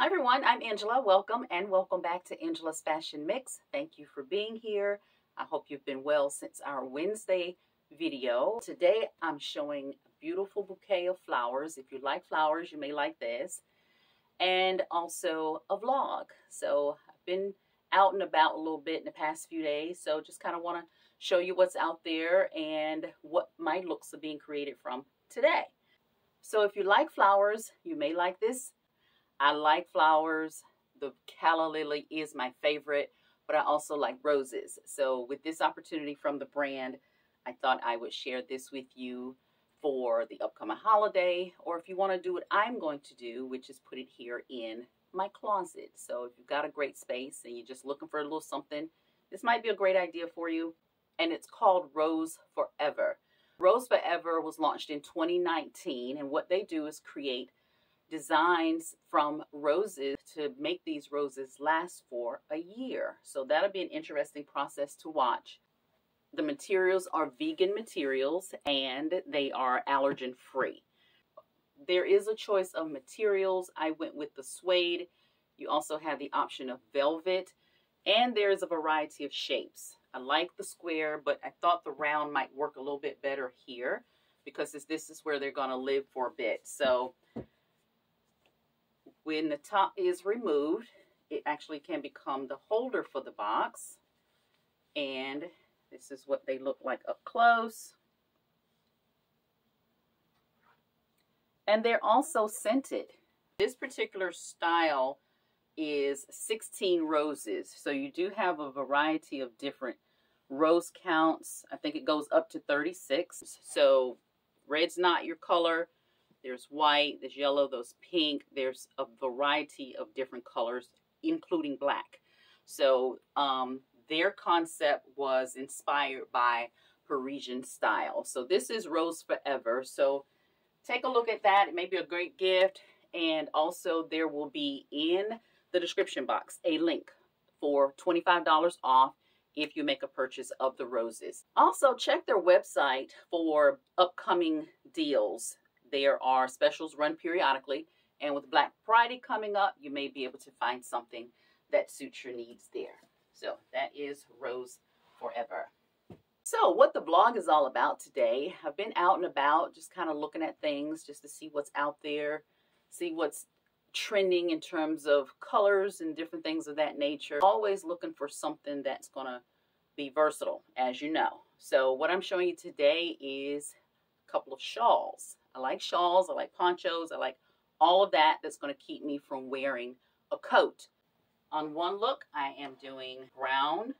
Hi everyone, I'm Angela. Welcome and welcome back to Angela's Fashion Mix. Thank you for being here. I hope you've been well since our Wednesday video. Today I'm showing a beautiful bouquet of flowers. If you like flowers, you may like this. And also a vlog. So I've been out and about a little bit in the past few days. So just kind of want to show you what's out there and what my looks are being created from today. So if you like flowers, you may like this I like flowers. The calla lily is my favorite, but I also like roses. So with this opportunity from the brand, I thought I would share this with you for the upcoming holiday, or if you want to do what I'm going to do, which is put it here in my closet. So if you've got a great space and you're just looking for a little something, this might be a great idea for you. And it's called Rose Forever. Rose Forever was launched in 2019, and what they do is create designs from roses to make these roses last for a year. So that'll be an interesting process to watch. The materials are vegan materials and they are allergen free. There is a choice of materials. I went with the suede. You also have the option of velvet and there's a variety of shapes. I like the square, but I thought the round might work a little bit better here because this, this is where they're going to live for a bit. So when the top is removed, it actually can become the holder for the box. And this is what they look like up close. And they're also scented. This particular style is 16 roses. So you do have a variety of different rose counts. I think it goes up to 36. So red's not your color. There's white, there's yellow, there's pink. There's a variety of different colors, including black. So um, their concept was inspired by Parisian style. So this is Rose Forever. So take a look at that. It may be a great gift. And also there will be in the description box a link for $25 off if you make a purchase of the roses. Also, check their website for upcoming deals. There are specials run periodically, and with Black Friday coming up, you may be able to find something that suits your needs there. So that is Rose Forever. So what the blog is all about today, I've been out and about just kind of looking at things just to see what's out there, see what's trending in terms of colors and different things of that nature. Always looking for something that's going to be versatile, as you know. So what I'm showing you today is a couple of shawls. I like shawls, I like ponchos, I like all of that that's going to keep me from wearing a coat. On one look, I am doing brown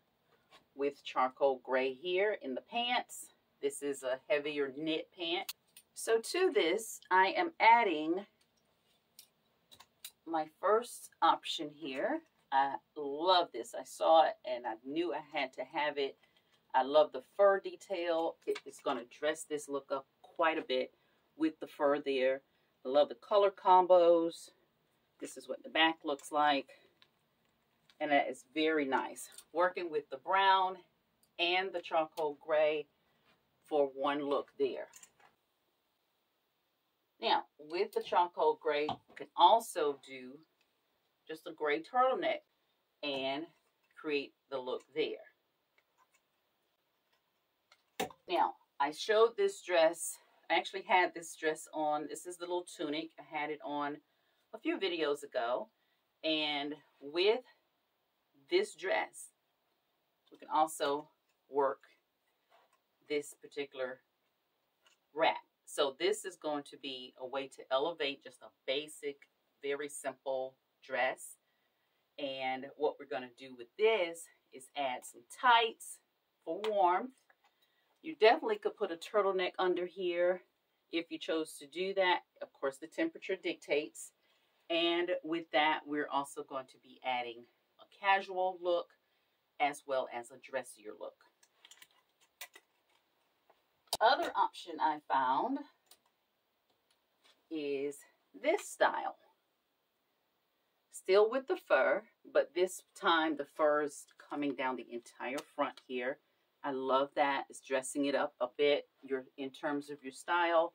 with charcoal gray here in the pants. This is a heavier knit pant. So to this, I am adding my first option here. I love this. I saw it and I knew I had to have it. I love the fur detail. It is going to dress this look up quite a bit with the fur there. I love the color combos. This is what the back looks like. And that is very nice. Working with the brown and the charcoal gray for one look there. Now, with the charcoal gray, you can also do just a gray turtleneck and create the look there. Now, I showed this dress I actually had this dress on. This is the little tunic. I had it on a few videos ago. And with this dress, we can also work this particular wrap. So this is going to be a way to elevate just a basic, very simple dress. And what we're going to do with this is add some tights for warmth you definitely could put a turtleneck under here if you chose to do that. Of course, the temperature dictates. And with that, we're also going to be adding a casual look as well as a dressier look. Other option I found is this style. Still with the fur, but this time the fur is coming down the entire front here. I love that. It's dressing it up a bit your in terms of your style.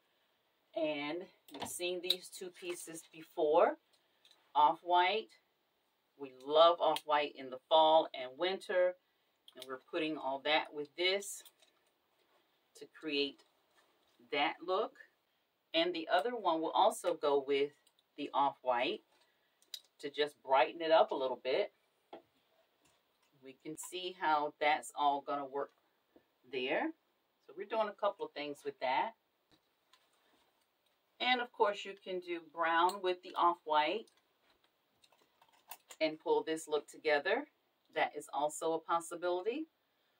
And you've seen these two pieces before. off-white. We love off-white in the fall and winter. And we're putting all that with this to create that look. And the other one will also go with the off-white to just brighten it up a little bit. We can see how that's all going to work there. So we're doing a couple of things with that. And of course you can do brown with the off-white and pull this look together. That is also a possibility.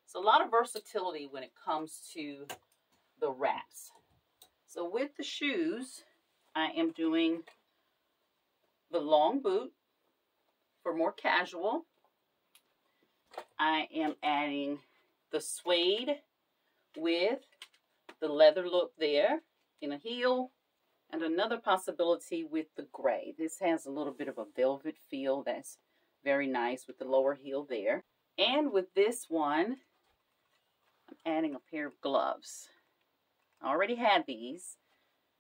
So a lot of versatility when it comes to the wraps. So with the shoes, I am doing the long boot for more casual. I am adding the suede with the leather look there in a heel and another possibility with the gray. This has a little bit of a velvet feel that's very nice with the lower heel there. And with this one, I'm adding a pair of gloves. I already had these,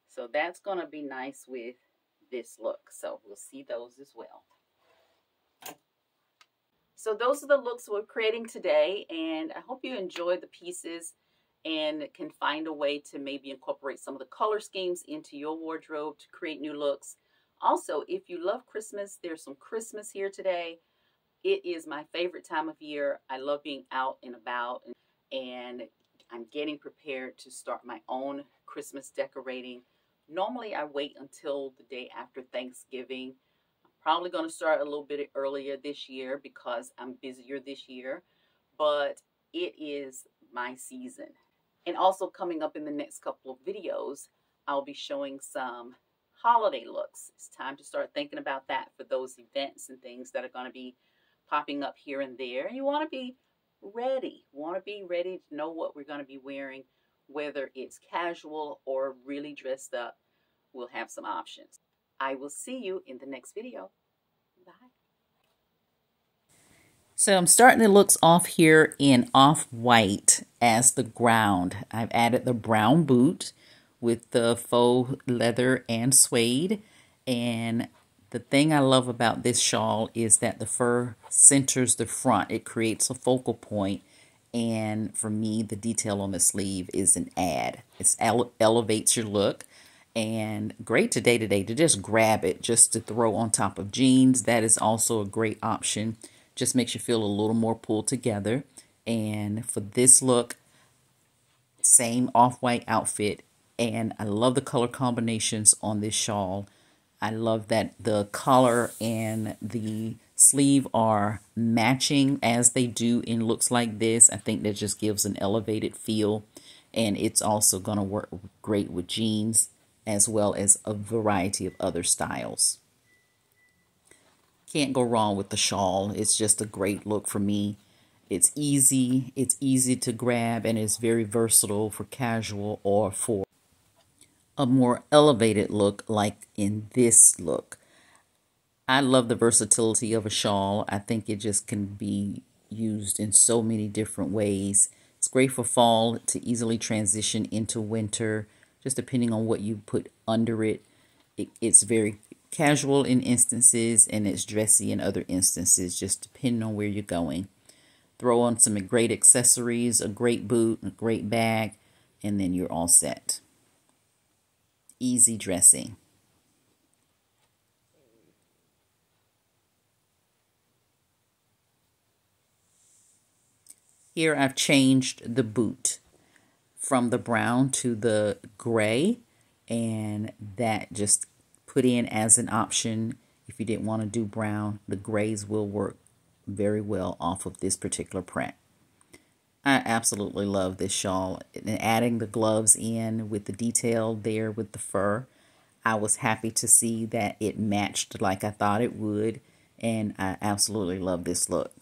so that's going to be nice with this look. So we'll see those as well. So those are the looks we're creating today, and I hope you enjoy the pieces and can find a way to maybe incorporate some of the color schemes into your wardrobe to create new looks. Also, if you love Christmas, there's some Christmas here today. It is my favorite time of year. I love being out and about and I'm getting prepared to start my own Christmas decorating. Normally I wait until the day after Thanksgiving. Probably going to start a little bit earlier this year because I'm busier this year, but it is my season. And also coming up in the next couple of videos, I'll be showing some holiday looks. It's time to start thinking about that for those events and things that are going to be popping up here and there. You want to be ready. Want to be ready to know what we're going to be wearing, whether it's casual or really dressed up. We'll have some options. I will see you in the next video. Bye. So I'm starting the looks off here in off-white as the ground. I've added the brown boot with the faux leather and suede. And the thing I love about this shawl is that the fur centers the front. It creates a focal point. And for me, the detail on the sleeve is an add. It ele elevates your look. And great today today to just grab it just to throw on top of jeans. That is also a great option just makes you feel a little more pulled together. And for this look, same off-white outfit. And I love the color combinations on this shawl. I love that the collar and the sleeve are matching as they do in looks like this. I think that just gives an elevated feel. And it's also going to work great with jeans as well as a variety of other styles. Can't go wrong with the shawl. It's just a great look for me. It's easy, it's easy to grab, and it's very versatile for casual or for a more elevated look like in this look. I love the versatility of a shawl. I think it just can be used in so many different ways. It's great for fall to easily transition into winter, just depending on what you put under it. it it's very casual in instances and it's dressy in other instances, just depending on where you're going. Throw on some great accessories, a great boot, a great bag, and then you're all set. Easy dressing. Here I've changed the boot from the brown to the gray and that just put in as an option if you didn't want to do brown. The grays will work very well off of this particular print. I absolutely love this shawl. And adding the gloves in with the detail there with the fur, I was happy to see that it matched like I thought it would. And I absolutely love this look.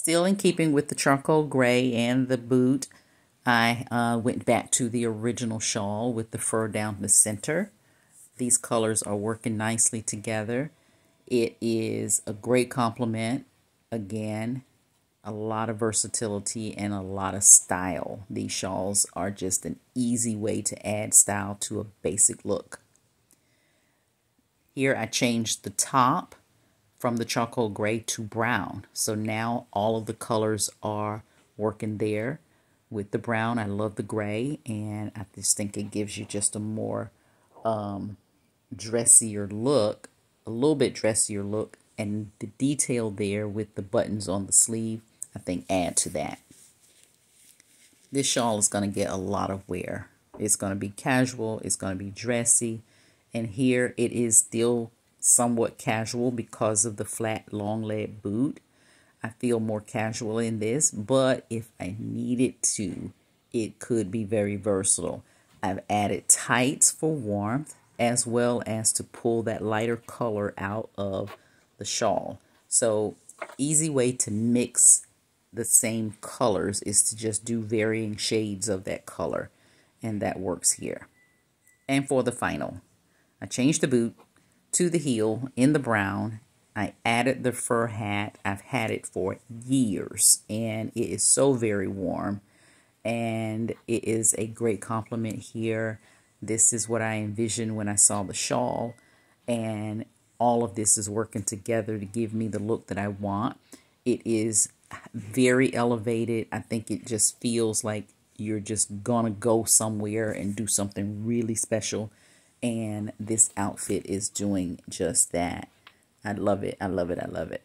Still in keeping with the charcoal gray and the boot, I uh, went back to the original shawl with the fur down the center. These colors are working nicely together. It is a great complement, again, a lot of versatility and a lot of style. These shawls are just an easy way to add style to a basic look. Here I changed the top from the charcoal gray to brown. So now all of the colors are working there with the brown. I love the gray and I just think it gives you just a more um, dressier look, a little bit dressier look and the detail there with the buttons on the sleeve I think add to that. This shawl is going to get a lot of wear. It's going to be casual. It's going to be dressy. And here it is still somewhat casual because of the flat long leg boot. I feel more casual in this, but if I needed to, it could be very versatile. I've added tights for warmth as well as to pull that lighter color out of the shawl. So easy way to mix the same colors is to just do varying shades of that color and that works here. And for the final, I changed the boot to the heel in the brown. I added the fur hat. I've had it for years and it is so very warm and it is a great compliment here. This is what I envisioned when I saw the shawl and all of this is working together to give me the look that I want. It is very elevated. I think it just feels like you're just gonna go somewhere and do something really special. And this outfit is doing just that. I love it. I love it. I love it.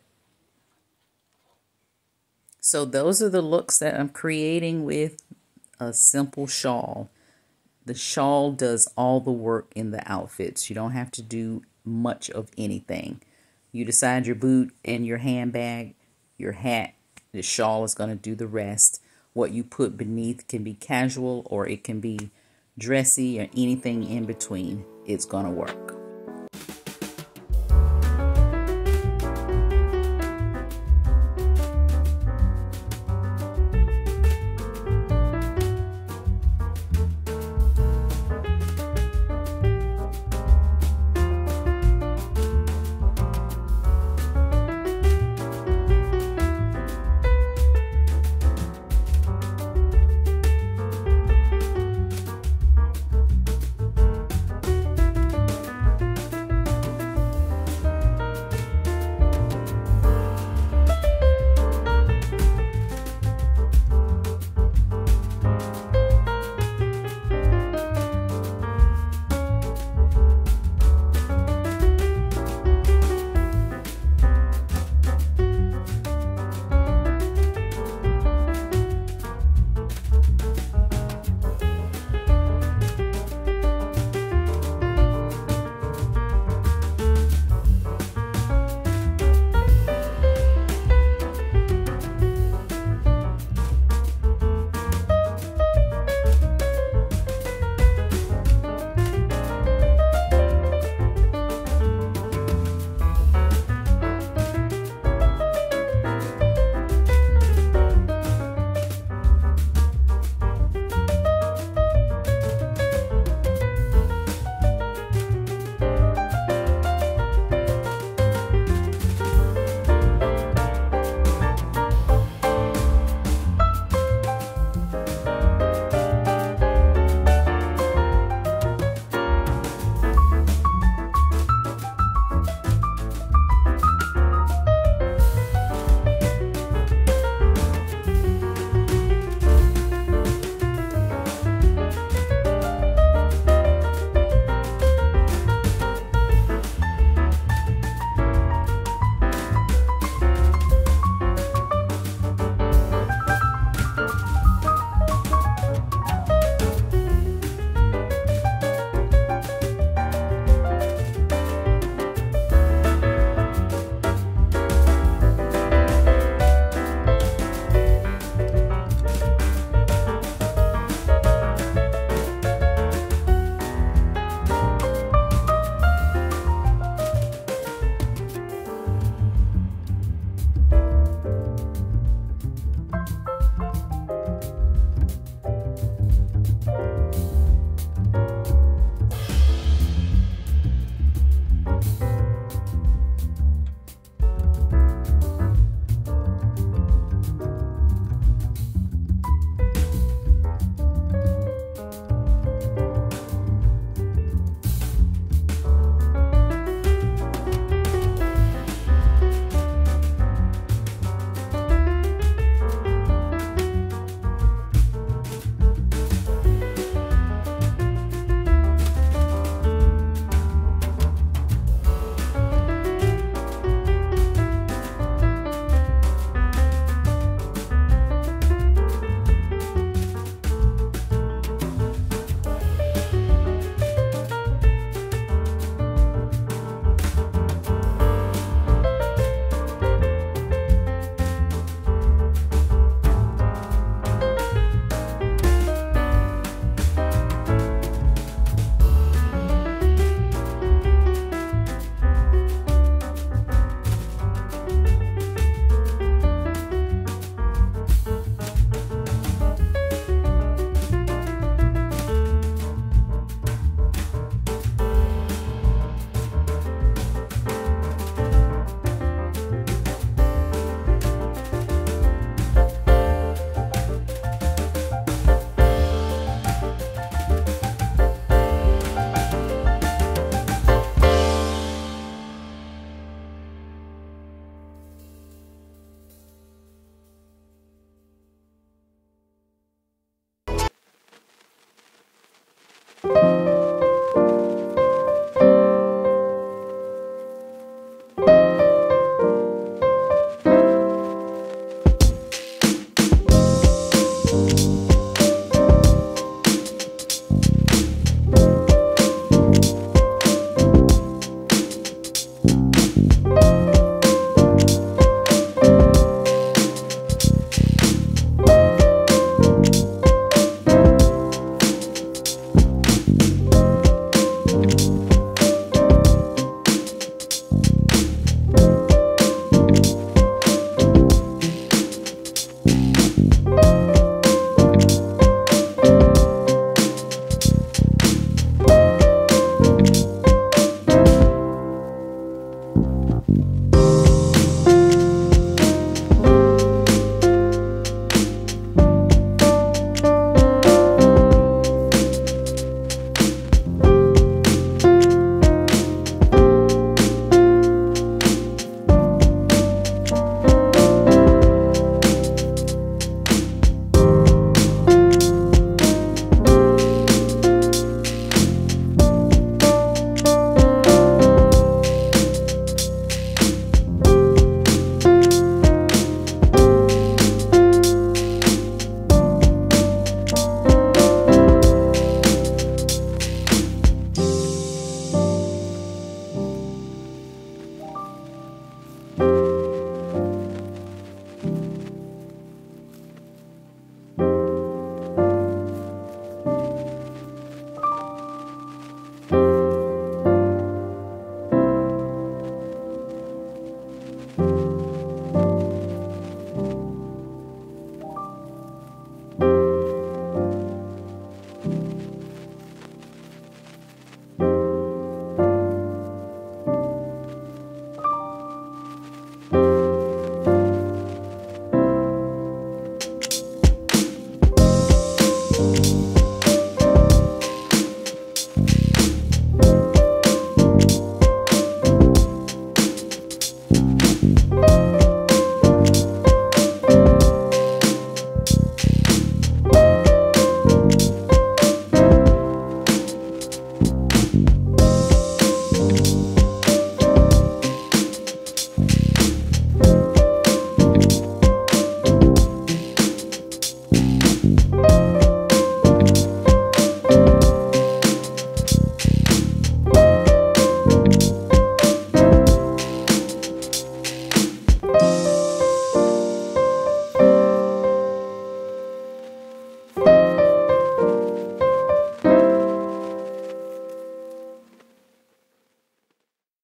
So those are the looks that I'm creating with a simple shawl. The shawl does all the work in the outfits. You don't have to do much of anything. You decide your boot and your handbag, your hat, the shawl is going to do the rest. What you put beneath can be casual or it can be dressy or anything in between. It's going to work.